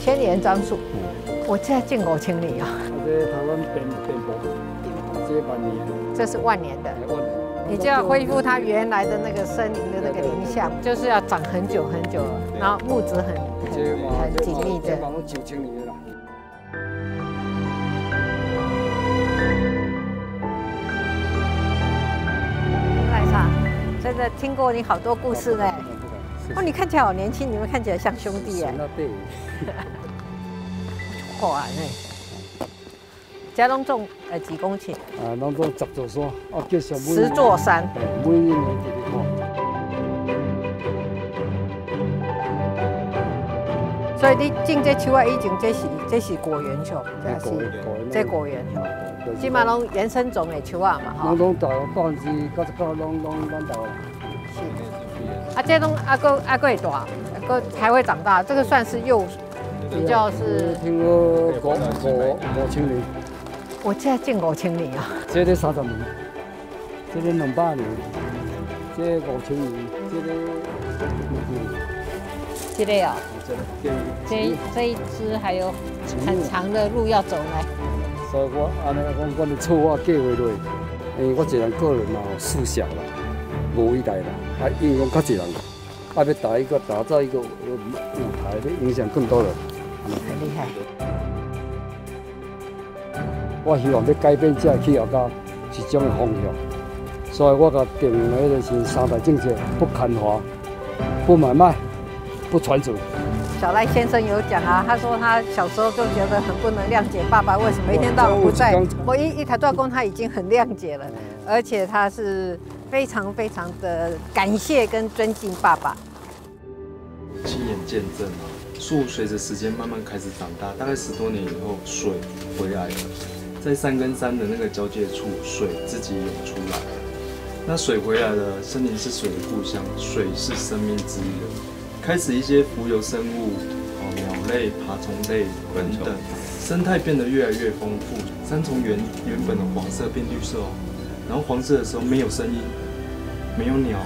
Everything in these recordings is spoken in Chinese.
千年樟树，我现在进五千里啊，这台湾变变薄，这万年，这是万年的，你就要恢复它原来的那个森林的那个林相，就是要长很久很久，然后木质很很很紧密的。九千年了。赖上，真的听过你好多故事呢。哦，你看起来好年轻，你们看起来像兄弟耶。哇，那家中种呃几公顷？啊，拢种十座山，啊，叫上十座山。每一年给你看。所以你种这树啊，以前这是这是果园树，这是这果园树，基本拢原生种的树啊嘛，哈。拢拢大百分之九十九拢拢拢大。啊，这种阿哥阿哥也大，哥还会长大。这个算是幼，比较是。听说五五五千年。我现在进五千年啊。这个三十年，这个两百年，这个五千年，这个。这个啊。这这一支还有很长的路要走呢。所以我安尼讲，我的厝我计划落，因为我一人个人嘛四小了，五一代了。啊，因为讲较济人，啊要打一个打造一个舞台，要影响更多人。很厉害。我希望要改变这企业家一种的方向，所以我甲定的就是三大政策：不砍伐、不买卖、不传承。小赖先生有讲啊，他说他小时候就觉得很不能谅解爸爸为什么一天到晚不在。我一一台做工，他已经很谅解了，而且他是。非常非常的感谢跟尊敬爸爸，亲眼见证啊，树随着时间慢慢开始长大，大概十多年以后，水回来了，在山跟山的那个交界处，水自己涌出来。那水回来了，森林是水的故乡，水是生命之源，开始一些浮游生物，哦，鸟类、爬虫类等等，生态变得越来越丰富。山从原原本的黄色变绿色哦。然后黄色的时候没有声音，没有鸟，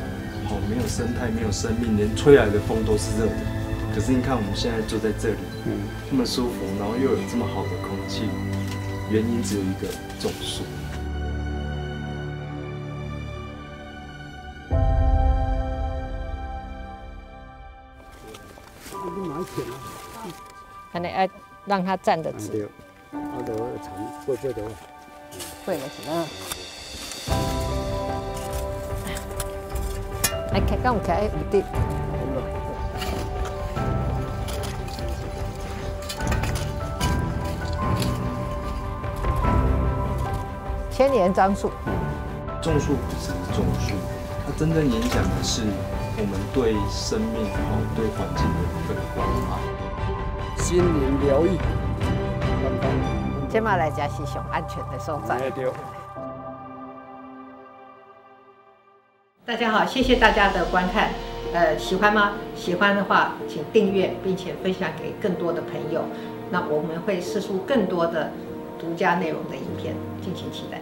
好，没有生态，没有生命，连吹来的风都是热的。可是你看我们现在就在这里，嗯，这么舒服，然后又有这么好的空气，原因只有一个，种树。可能要让它站得直。好的，长会会的。会了，是吧？哎，开刚开有滴。千年樟树，种树不是种树，它真正影响的是我们对生命、好对环境的一份关爱。心灵疗愈。今嘛来家是上安全的所在。大家好，谢谢大家的观看，呃，喜欢吗？喜欢的话，请订阅，并且分享给更多的朋友。那我们会试出更多的独家内容的影片，敬请期待。